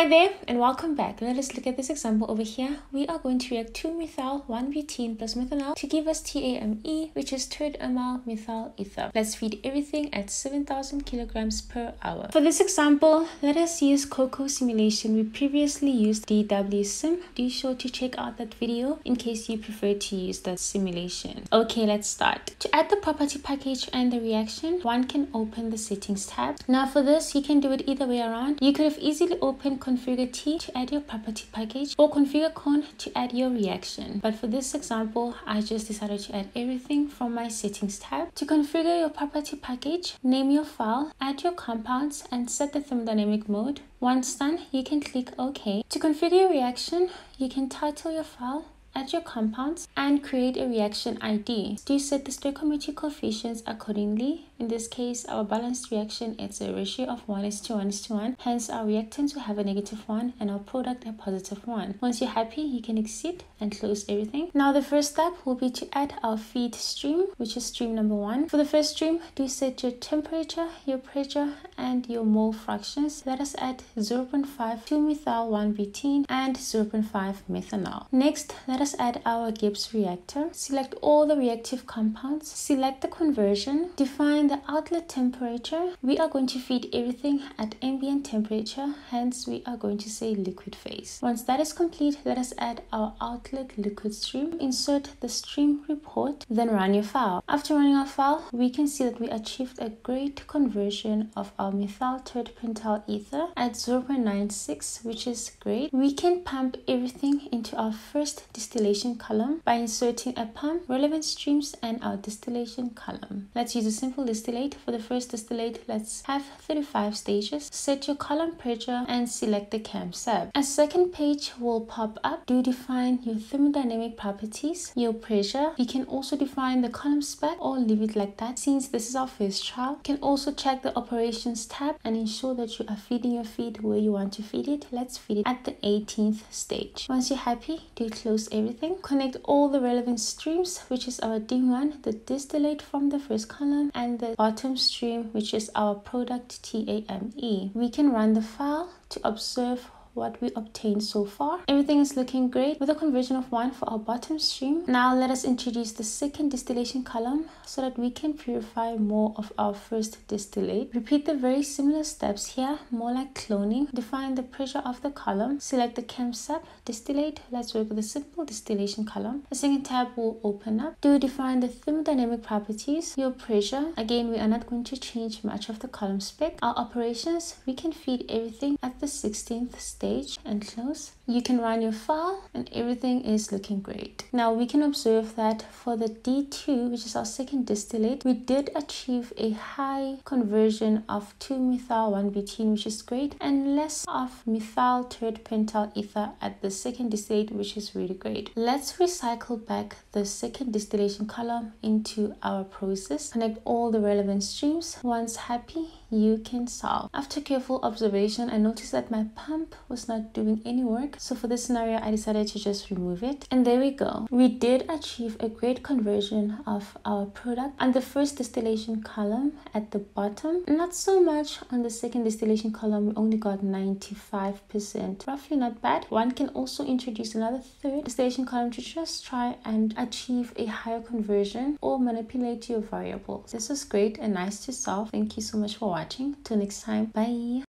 Hi there and welcome back. Let us look at this example over here. We are going to react 2-methyl 1-butene plus methanol to give us TAME which is tert-amyl methyl ether. Let's feed everything at 7000 kilograms per hour. For this example, let us use COCO simulation. We previously used DWSIM. Be sure to check out that video in case you prefer to use that simulation. Okay, let's start. To add the property package and the reaction, one can open the settings tab. Now for this, you can do it either way around. You could have easily opened configure TEA to add your property package or configure CORN to add your reaction. But for this example, I just decided to add everything from my settings tab. To configure your property package, name your file, add your compounds and set the thermodynamic mode. Once done, you can click OK. To configure your reaction, you can title your file add your compounds and create a reaction ID. Do set the stoichiometric coefficients accordingly. In this case, our balanced reaction is a ratio of 1 is to 1 is to 1. Hence, our reactant will have a negative 1 and our product a positive 1. Once you're happy, you can exit and close everything. Now, the first step will be to add our feed stream, which is stream number 1. For the first stream, do set your temperature, your pressure, and your mole fractions. Let us add 0.5 2-methyl 1-butene and 0.5 methanol. Next, let let us add our Gibbs reactor. Select all the reactive compounds. Select the conversion. Define the outlet temperature. We are going to feed everything at ambient temperature. Hence, we are going to say liquid phase. Once that is complete, let us add our outlet liquid stream. Insert the stream report. Then run your file. After running our file, we can see that we achieved a great conversion of our methyl tert-pentyl ether at 0.96, which is great. We can pump everything into our first distillation column by inserting a pump, relevant streams, and our distillation column. Let's use a simple distillate. For the first distillate, let's have 35 stages. Set your column pressure and select the ChemSep. A second page will pop up. Do define your thermodynamic properties, your pressure. You can also define the column spec or leave it like that. Since this is our first trial, you can also check the operations tab and ensure that you are feeding your feed where you want to feed it. Let's feed it at the 18th stage. Once you're happy, do close everything. Connect all the relevant streams, which is our D1, the distillate from the first column, and the bottom stream, which is our product TAME. We can run the file to observe what we obtained so far. Everything is looking great with a conversion of 1 for our bottom stream. Now let us introduce the second distillation column so that we can purify more of our first distillate. Repeat the very similar steps here, more like cloning. Define the pressure of the column. Select the ChemSep, distillate. Let's work with a simple distillation column. A second tab will open up. Do define the thermodynamic properties, your pressure. Again, we are not going to change much of the column spec. Our operations, we can feed everything at the 16th stage and close you can run your file and everything is looking great. Now we can observe that for the D2, which is our second distillate, we did achieve a high conversion of 2-methyl 1-butene, which is great, and less of methyl tert-pentyl ether at the second distillate, which is really great. Let's recycle back the second distillation column into our process. Connect all the relevant streams. Once happy, you can solve. After careful observation, I noticed that my pump was not doing any work so for this scenario, I decided to just remove it. And there we go. We did achieve a great conversion of our product on the first distillation column at the bottom. Not so much on the second distillation column. We only got 95%. Roughly not bad. One can also introduce another third distillation column to just try and achieve a higher conversion or manipulate your variables. This was great and nice to solve. Thank you so much for watching. Till next time. Bye.